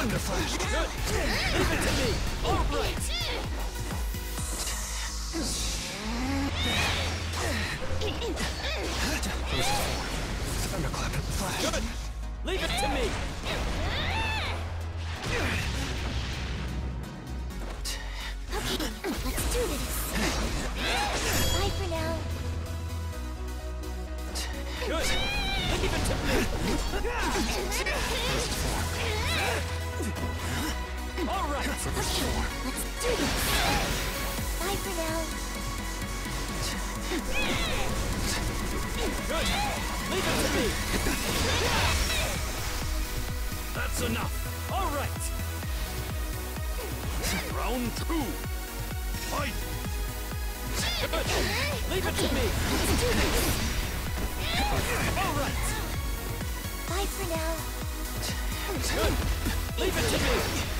That was Thunderclap and flash. good. Leave it to me. All right. Thunderclap and flash. Good. Leave it to me. All right. Okay, let's do this. Bye for now. Good. Leave it to me. That's enough. All right. Round two. Fight. Good. Leave it to me. Let's do this. All right. Bye for now. Good. Leave it to me.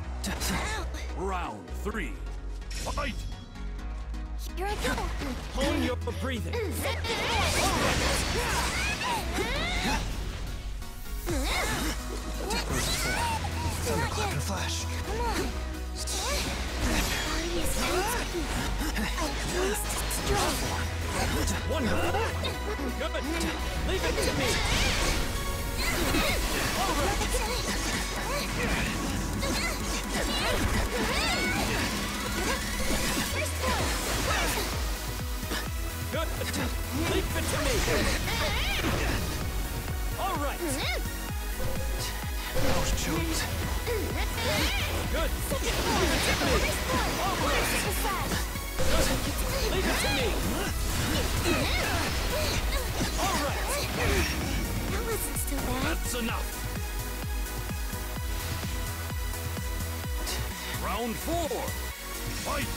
Round three. Fight. Here I go. Hone your breathing. Thunderclap and flash. Come on. Body is tight. I'm strong. Wonderful. Good. Leave it to me. All Good. Leave it to me. Good. Leave it to me. All right. That wasn't so bad. That's enough. Round four. Fight.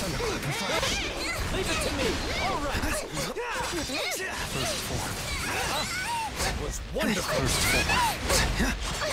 Thunderclap and flash. Leave it to me. All right. First four. That was wonderful.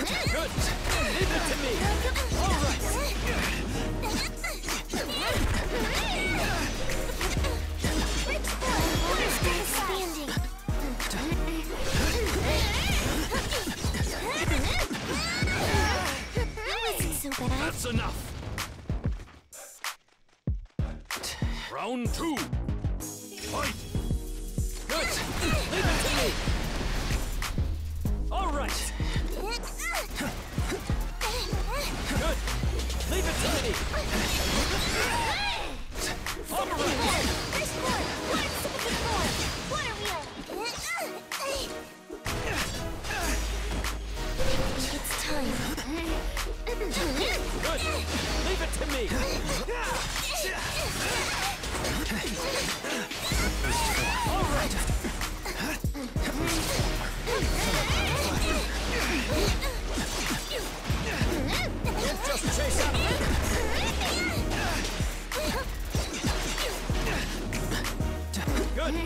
Good. Leave it to me. All right. That's enough. Round two. Fight. Good. Leave it to me. Wheel. It's time. Good. Leave it to me. All right.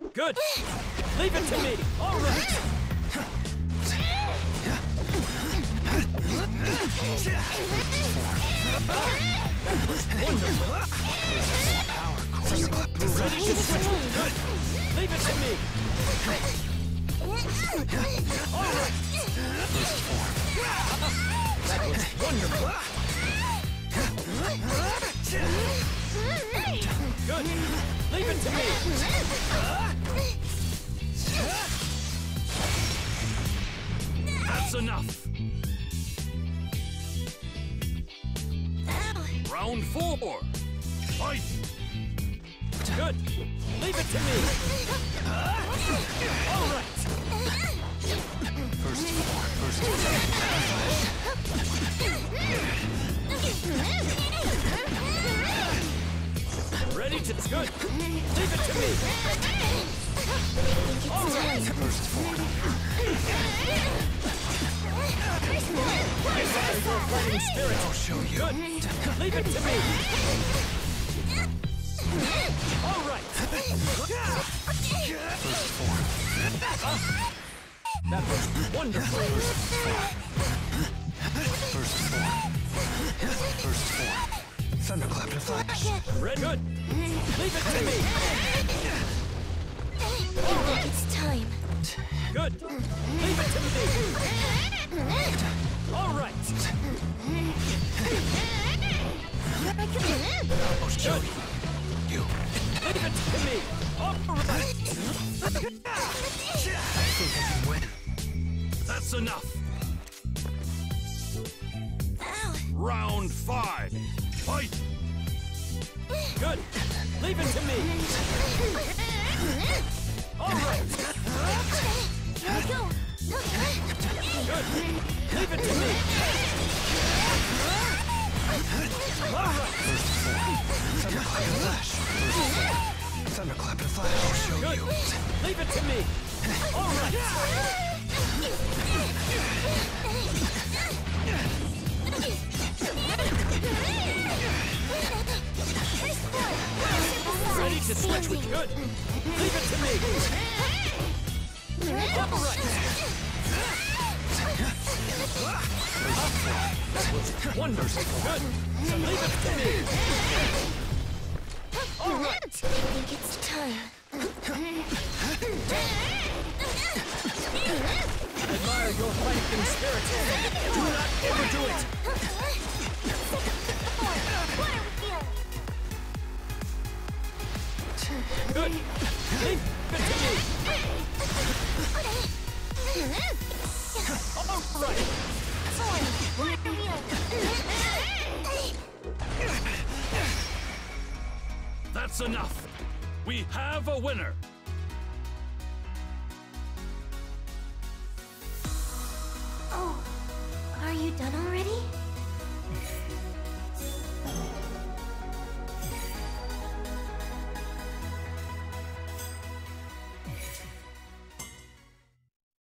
Good. Leave it to me. All right. Leave it to me. All right. That was wonderful. Good. Leave it to me. That's enough. Round four. Fight. Good. Leave it to me. All right. First four. First four. Ready to good. Leave it to me. All right. First four. I fire your fighting spirit. I'll show you. Good. Leave it to me. All right. First four. That was wonderful. First four. First four. Thunderclap and flash. Red. Good. Leave it to me. It's time. Good. Leave it to me. All right. I'll Good. you. Leave it to me. All right. I think I can win. That's enough. Ow. Round five. Fight. Good. Leave it to me. All right. Here we go. Good. Leave it to me. To switch with good. Leave it to me. All right. Good. So leave it to me. All right. I think it's time. Admire your fighting spirit. Do not overdo it. That's enough. We have a winner. Oh, are you done?